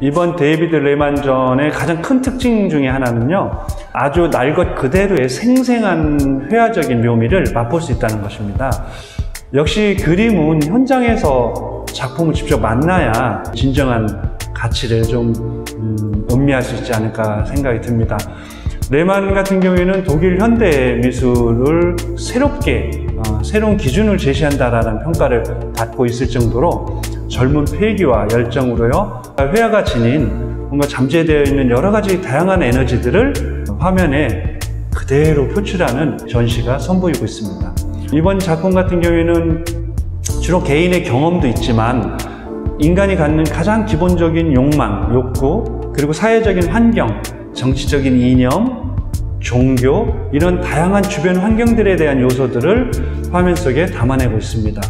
이번 데이비드 레만전의 가장 큰 특징 중에 하나는요, 아주 날 것 그대로의 생생한 회화적인 묘미를 맛볼 수 있다는 것입니다. 역시 그림은 현장에서 작품을 직접 만나야 진정한 가치를 좀 음, 음미할 수 있지 않을까 생각이 듭니다. 레만 같은 경우에는 독일 현대 미술을 새롭게 어, 새로운 기준을 제시한다라는 평가를 받고 있을 정도로 젊은 패기와 열정으로요 회화가 지닌 뭔가 잠재되어 있는 여러 가지 다양한 에너지들을 화면에 그대로 표출하는 전시가 선보이고 있습니다. 이번 작품 같은 경우에는 주로 개인의 경험도 있지만 인간이 갖는 가장 기본적인 욕망, 욕구, 그리고 사회적인 환경, 정치적인 이념, 종교, 이런 다양한 주변 환경들에 대한 요소들을 화면 속에 담아내고 있습니다.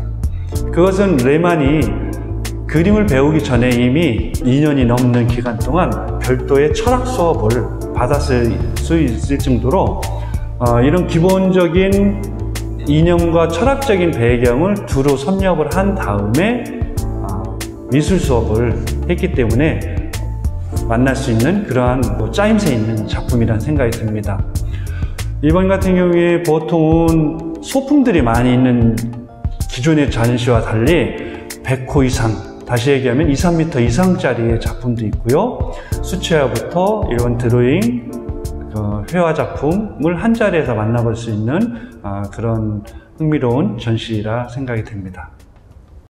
그것은 레만이 그림을 배우기 전에 이미 2년이 넘는 기간 동안 별도의 철학 수업을 받았을 수 있을 정도로 어, 이런 기본적인 이념과 철학적인 배경을 두루 섭렵을 한 다음에 어, 미술 수업을 했기 때문에 만날 수 있는 그러한 뭐 짜임새 있는 작품이라는 생각이 듭니다. 이번 같은 경우에 보통은 소품들이 많이 있는 기존의 전시와 달리 100호 이상, 다시 얘기하면 2, 3m 이상짜리의 작품도 있고요. 수채화부터 이런 드로잉, 그 회화 작품을 한 자리에서 만나볼 수 있는 아, 그런 흥미로운 전시라 생각이 됩니다.